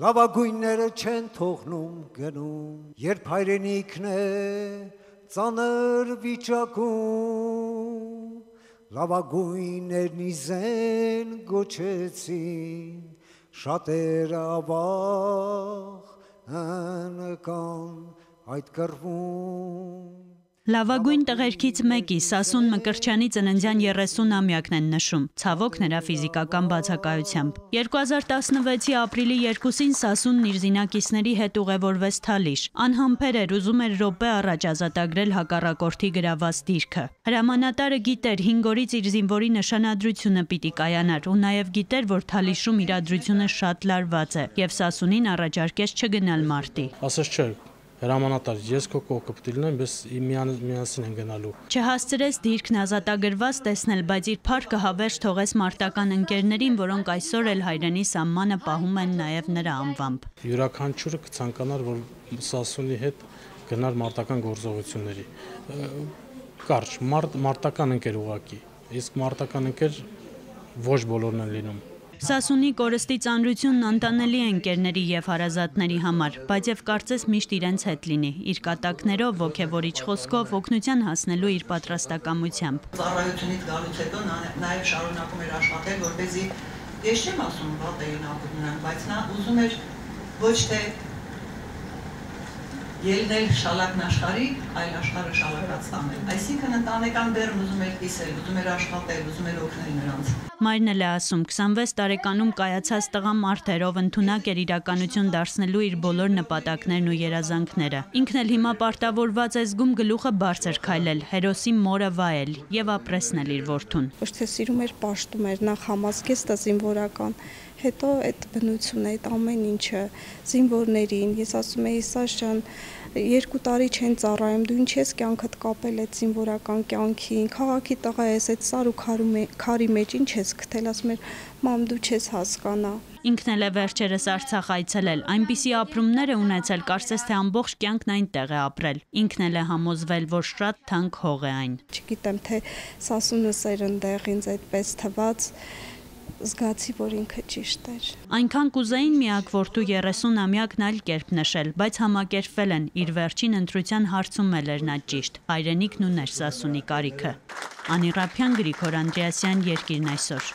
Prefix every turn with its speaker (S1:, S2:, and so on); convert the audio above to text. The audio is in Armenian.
S1: լավագույնները չեն թողնում գնում, երբ հայրենիքն է ծանր վիճակում, լավագույններն իզեն գոչեցին, շատերը ավաղ ընկան այդ կրվում։
S2: Լավագույն տղերքից մեկի Սասուն Մկրչյանի ծննդյան 30-ամյակն են նշում, ցավոք նրա ֆիզիկական բացակայությամբ։ 2016-ի ապրիլի 2-ին Սասունն իր զինակիցների հետ ուղևորվեց Թալիշ։ Անհամբեր էր ուզում էր րոպե առաջ ազատագրել հակառակորդի գրաված դիրքը։ Հրամանատարը գիտեր 5 օրից իր զինվորի նշանադրությունը պիտի կայանար ու նաև գիտեր, որ Թալիշում իրադրությունը շատ լարված է եւ Սասունին առաջարկեց չգնալ մարտի։
S3: Ասես չէ, հրամանատար, ես քո կողքը է լինեմ, բայց միասին են գնալու։
S2: Չհասցրեց դիրքն ազատագրված տեսնել, բայց իր փառքը հավերժ թողեց մարտական ընկերներին, որոնք այսօր էլ հայրենի սահմանը պահում են նաև նրա անվամբ։
S3: Յուրաքանչյուրը կցանկանար, որ Սասունի հետ գնար մարտական գործողությունների։ Կարճ մարտ մարտական ընկեր ուղակի։ Իսկ մարտական ընկեր ոչ բոլորն են լինում
S2: Սասունի կորստի ծանրությունն անտանելի է ընկերների եւ հարազատների համար, բայց եւ կարծես միշտ իրենց հետ լինի, իր կատակներով, ոգևորիչ խոսքով, օգնության հասնելու իր պատրաստակամությամբ։
S4: Ծառայությունից գալուց հետո նա նաեւ շարունակում էր աշխատել, որպեսզի ես չեմ ասում վատ էին ապրում բայց նա ուզում էր ոչ թե ելնել շալակն աշխարհի, այլ աշխարհը շալակած տանել։ Այսինքն ընտանեկան բեռն ուզում էր կիսել, ուզում էր աշխատել, ուզում էր օգնել նրանց։
S2: Մայրն էլ է ասում, 26 տարեկանում կայացած տղա մարդերով ընդունակ էր իրականություն դարձնելու իր բոլոր նպատակներն ու երազանքները։ Ինքն էլ հիմա պարտավորված է զգում գլուխը բարձր քայլել, հերոսի մորը վայել եւ ապրեսնել իր որդուն։
S5: Ոչ թե սիրում էր, պաշտում էր, նախ համազգեստը զինվորական հետո այդ բնությունը, այդ ամեն ինչը զինվորներին, ես ասում եի Սաշ ջան, երկու տարի չեն ծառայում, դու ինչ ես կյանքդ կապել այդ զինվորական կյանքին, քաղաքի տղա ես, այդ սար ու քարի մեջ ինչ ես գտել, ասում էր, մամ դու չես հասկանա։
S2: Ինքն էլ է վերջերս Արցախ այցելել, այնպիսի ապրումներ է ունեցել, կարծես թե ամբողջ կյանքն այնտեղ է ապրել։ Ինքն էլ է համոզվել, որ շատ թանկ հող է այն։
S5: Չգիտեմ, թե Սասունը սերնդեղ ինձ այդպես թված զգացի, որ ինքը ճիշտ էր։
S2: Այնքան կուզեին միակ որդու 30-ամյակն այլ կերպ նշել, բայց համակերպվել են։ Իր վերջին ընտրության հարցում էլ էր նա ճիշտ։ Հայրենիքն ուներ Սասունի կարիքը։ Անի Ռափյան, Գրիգոր Անդրեասյան, Երկիրն այսօր։